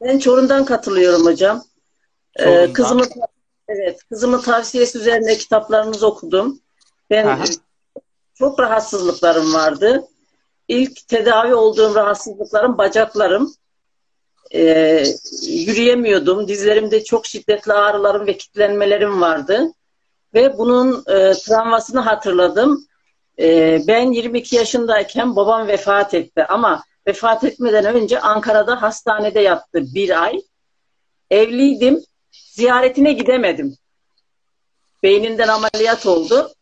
Ben Çorum'dan katılıyorum hocam. Ee, kızımı evet, kızımın tavsiyesi üzerine kitaplarınızı okudum. Ben Aha. çok rahatsızlıklarım vardı. İlk tedavi olduğum rahatsızlıklarım bacaklarım. Ee, yürüyemiyordum. Dizlerimde çok şiddetli ağrılarım ve kitlenmelerim vardı. Ve bunun e, travmasını hatırladım. Ee, ben 22 yaşındayken babam vefat etti ama vefat etmeden önce Ankara'da hastanede yattı bir ay. Evliydim. Ziyaretine gidemedim. Beyninden ameliyat oldu.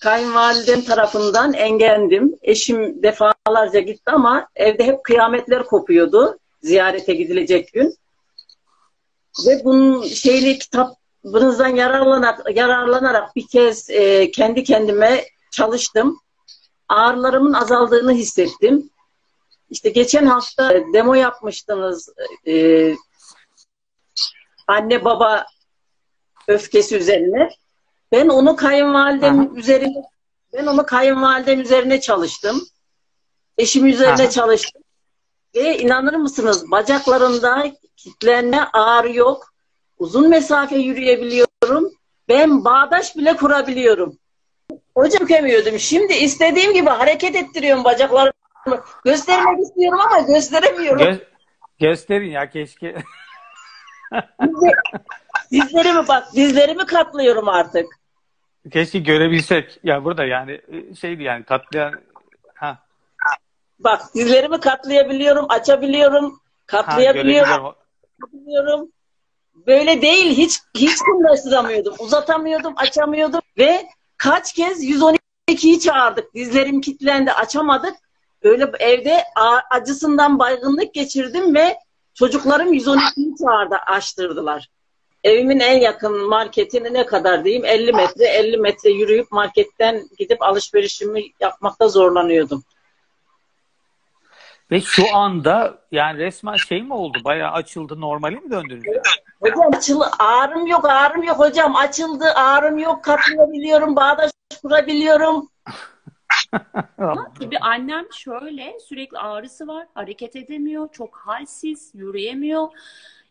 Kayınvalidem tarafından engellendim. Eşim defalarca gitti ama evde hep kıyametler kopuyordu ziyarete gidilecek gün. Ve bunun şeyli kitabınızdan yararlanarak, yararlanarak bir kez e, kendi kendime çalıştım. Ağrılarımın azaldığını hissettim. İşte geçen hafta demo yapmıştınız. E, anne baba öfkesi üzerine. Ben onu kayınvalidem Aha. üzerine ben onu kayınvalidem üzerine çalıştım. Eşim üzerine Aha. çalıştım. Ve inanır mısınız bacaklarımda kitlenme ağrı yok. Uzun mesafe yürüyebiliyorum. Ben bağdaş bile kurabiliyorum. Hocam çökemiyordum. Şimdi istediğim gibi hareket ettiriyorum bacaklarımı. Göstermek istiyorum ama gösteremiyorum. Gö- gösterin ya keşke. Dizle- dizlerimi bak, dizlerimi katlıyorum artık. keşke görebilsek. Ya burada yani e, şeydi yani katlayan ha, Bak dizlerimi katlayabiliyorum, açabiliyorum, ha katlayabiliyorum, görebiliyorum. katlayabiliyorum. Böyle değil, hiç hiç kımlaştıramıyordum, uzatamıyordum, açamıyordum ve kaç kez 112'yi çağırdık. Dizlerim kilitlendi, açamadık. Öyle evde acısından baygınlık geçirdim ve çocuklarım 112'yi çağırdı, açtırdılar. Evimin en yakın marketini ne kadar diyeyim 50 metre 50 metre yürüyüp marketten gidip alışverişimi yapmakta zorlanıyordum. Ve şu anda yani resmen şey mi oldu? Bayağı açıldı normali mi döndünüz? yani? Hocam açıl ağrım yok ağrım yok hocam açıldı ağrım yok katlayabiliyorum bağdaş kurabiliyorum. gibi annem şöyle sürekli ağrısı var, hareket edemiyor, çok halsiz, yürüyemiyor.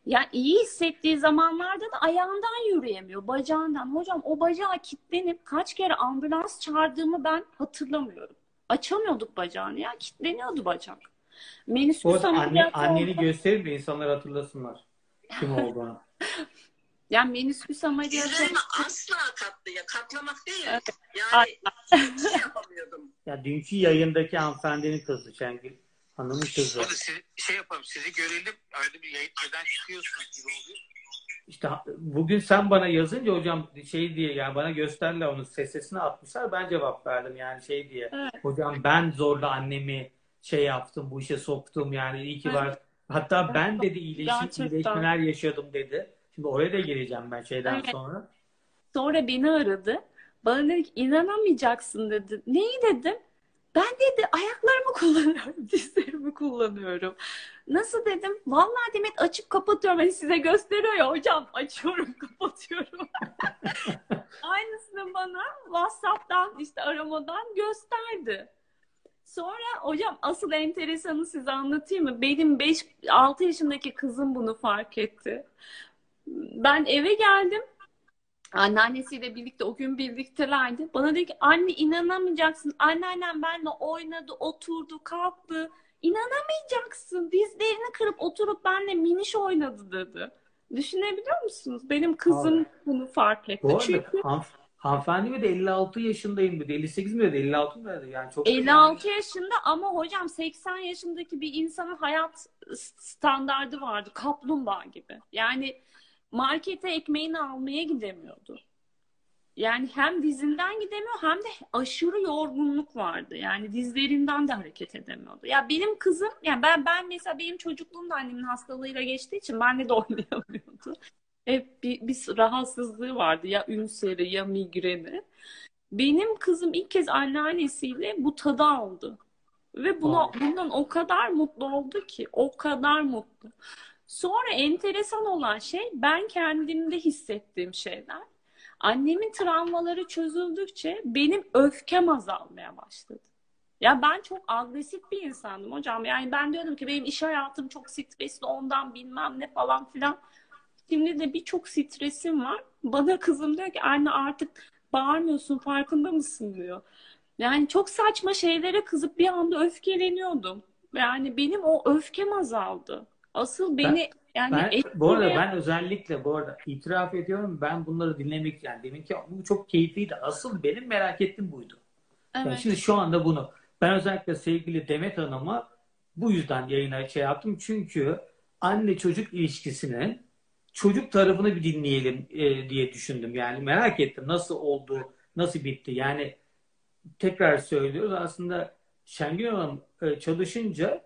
Yani iyi hissettiği zamanlarda da ayağından yürüyemiyor, bacağından. Hocam o bacağı kilitlenip kaç kere ambulans çağırdığımı ben hatırlamıyorum. Açamıyorduk bacağını ya, kilitleniyordu bacak. Menisküs anne, anneni oldu. gösterin de insanlar hatırlasınlar kim olduğunu. Yani menisküs ameliyatı Dizlerimi asla katlıyor. Katlamak değil. Ay. Yani hiç yapamıyordum. Ya dünkü yayındaki hanımefendinin kızı Şengül Hanım'ın kızı. Hadi siz, şey yapalım sizi görelim. Öyle bir yayın neden çıkıyorsunuz gibi oluyor. İşte bugün sen bana yazınca hocam şey diye yani bana gösterdiler onu sesesine atmışlar ben cevap verdim yani şey diye. Evet. Hocam ben zorla annemi şey yaptım bu işe soktum yani iyi ki var. Hatta ben dedi Gerçekten. iyileşmeler yaşıyordum dedi. Şimdi oraya da gireceğim ben şeyden Evet. sonra. Sonra beni aradı. Bana dedi ki inanamayacaksın dedi. Neyi dedim? Ben dedi ayaklarımı kullanıyorum, dizlerimi kullanıyorum. Nasıl dedim? Vallahi Demet açıp kapatıyorum. Hani size gösteriyor ya hocam açıyorum kapatıyorum. Aynısını bana WhatsApp'tan işte aramadan gösterdi. Sonra hocam asıl enteresanı size anlatayım mı? Benim 5-6 yaşındaki kızım bunu fark etti. Ben eve geldim. Anneannesiyle birlikte o gün birliktelerdi. Bana dedi ki anne inanamayacaksın. Anneannem benimle oynadı, oturdu, kalktı. İnanamayacaksın. Dizlerini kırıp oturup benimle miniş oynadı dedi. Düşünebiliyor musunuz? Benim kızım bunu fark etti. Bu arada Çünkü hanf hanımefendi mi de 56 yaşındayım dedi. 58 mi dedi? 56 mı dedi? Yani çok 56 yaşında ama hocam 80 yaşındaki bir insanın hayat standardı vardı. Kaplumbağa gibi. Yani markete ekmeğini almaya gidemiyordu. Yani hem dizinden gidemiyor hem de aşırı yorgunluk vardı. Yani dizlerinden de hareket edemiyordu. Ya benim kızım, yani ben ben mesela benim çocukluğum da annemin hastalığıyla geçtiği için benle de oynayamıyordu. Hep bir, bir rahatsızlığı vardı. Ya ünseri ya migreni. Benim kızım ilk kez anneannesiyle bu tadı aldı. Ve buna, Vay. bundan o kadar mutlu oldu ki, o kadar mutlu. Sonra enteresan olan şey ben kendimde hissettiğim şeyler. Annemin travmaları çözüldükçe benim öfkem azalmaya başladı. Ya ben çok agresif bir insandım hocam. Yani ben diyordum ki benim iş hayatım çok stresli ondan bilmem ne falan filan. Şimdi de birçok stresim var. Bana kızım diyor ki anne artık bağırmıyorsun farkında mısın diyor. Yani çok saçma şeylere kızıp bir anda öfkeleniyordum. Yani benim o öfkem azaldı. Asıl beni yani Ben, bu arada ben özellikle bu arada itiraf ediyorum ben bunları dinlemek yani deminki bu çok keyifliydi. Asıl benim merak ettiğim buydu. Yani Evet. şimdi şu anda bunu ben özellikle sevgili Demet Hanım'a bu yüzden yayına şey yaptım. Çünkü anne çocuk ilişkisinin çocuk tarafını bir dinleyelim e, diye düşündüm. Yani merak ettim nasıl oldu, nasıl bitti. Yani tekrar söylüyoruz aslında Şengül Hanım e, çalışınca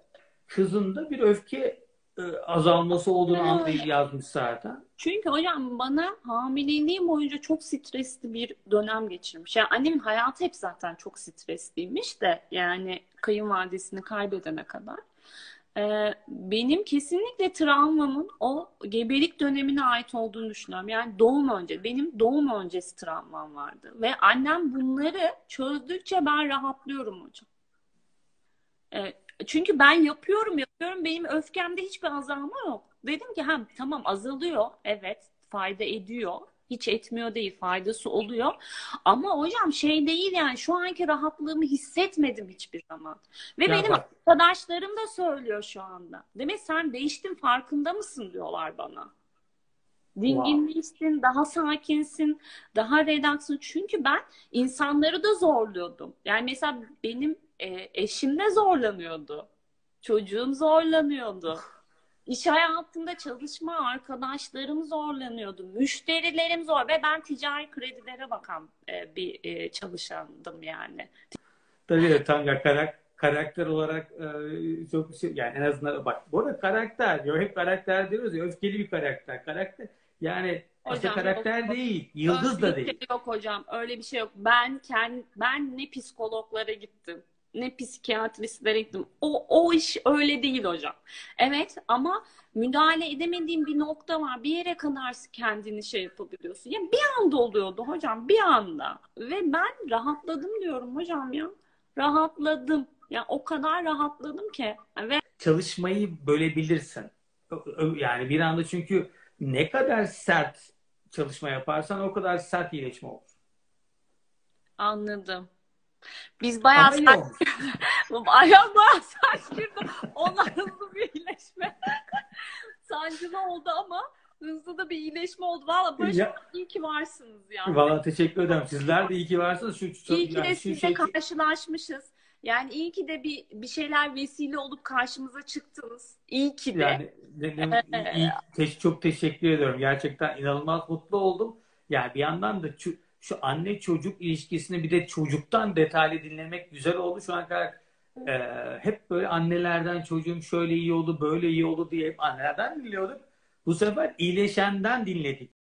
kızında bir öfke e, azalması olduğunu anlayıp yazmış zaten. Çünkü hocam bana hamileliğim boyunca çok stresli bir dönem geçirmiş. Yani annemin hayatı hep zaten çok stresliymiş de yani kayınvalidesini kaybedene kadar. Ee, benim kesinlikle travmamın o gebelik dönemine ait olduğunu düşünüyorum. Yani doğum önce, benim doğum öncesi travmam vardı. Ve annem bunları çözdükçe ben rahatlıyorum hocam. Ee, çünkü ben yapıyorum yapıyorum benim öfkemde hiçbir azalma yok. Dedim ki hem tamam azalıyor evet fayda ediyor. Hiç etmiyor değil faydası oluyor. Ama hocam şey değil yani şu anki rahatlığımı hissetmedim hiçbir zaman. Ve Ya benim bak. arkadaşlarım da söylüyor şu anda. Demek sen değiştin farkında mısın diyorlar bana. Dinginleştin, daha sakinsin, daha relaksın. Çünkü ben insanları da zorluyordum. Yani mesela benim e, eşim de zorlanıyordu. Çocuğum zorlanıyordu. İş hayatında çalışma arkadaşlarım zorlanıyordu. Müşterilerim zor ve ben ticari kredilere bakan e, bir e, çalışandım yani. Tabii ya karak- karakter olarak e, çok şey yani en azından bak bu arada karakter ya hep karakter diyoruz ya öfkeli bir karakter karakter yani aslında Hocam, karakter yok. değil yıldız da değil şey yok hocam. Öyle bir şey yok. Ben kend, ben ne psikologlara gittim, ne psikiyatristlere gittim. O o iş öyle değil hocam. Evet ama müdahale edemediğim bir nokta var. Bir yere kadar kendini şey yapabiliyorsun. Ya bir anda oluyordu hocam, bir anda. Ve ben rahatladım diyorum hocam ya. Rahatladım. Ya o kadar rahatladım ki. Ve çalışmayı bölebilirsin yani bir anda çünkü ne kadar sert çalışma yaparsan o kadar sert iyileşme olur. anladım. Biz bayağı olmuş. Ayağım bayağı saç girdi. Ondan hızlı bir iyileşme. Sancılı oldu ama hızlı da bir iyileşme oldu. Valla Barış Ya- iyi ki varsınız yani. Valla teşekkür ederim. Sizler de iyi ki varsınız. Şu, şu, İyi ki yani de şu sizle şey, karşılaşmışız. Yani iyi ki de bir, bir şeyler vesile olup karşımıza çıktınız. İyi ki de. Yani ne- ne- iyi- çok teşekkür ediyorum. Gerçekten inanılmaz mutlu oldum. Yani bir yandan da şu, şu anne çocuk ilişkisini bir de çocuktan detaylı dinlemek güzel oldu. Şu an kadar e, hep böyle annelerden çocuğum şöyle iyi oldu, böyle iyi oldu diye hep annelerden dinliyorduk. Bu sefer iyileşenden dinledik.